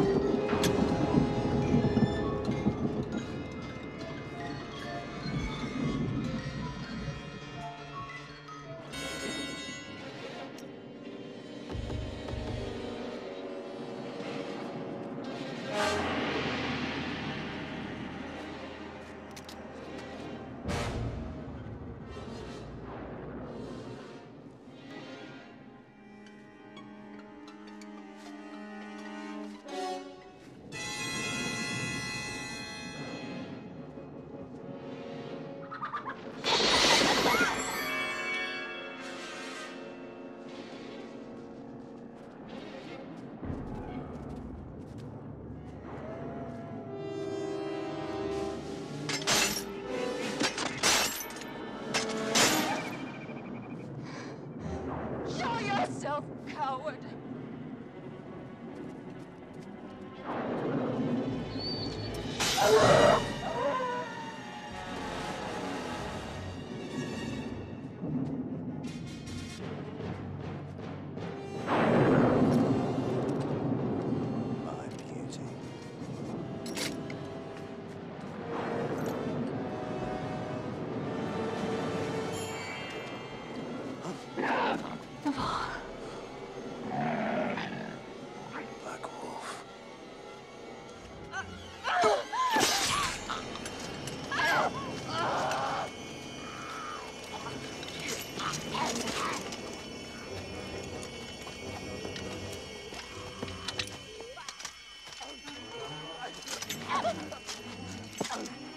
Show yourself, coward. Naval.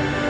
you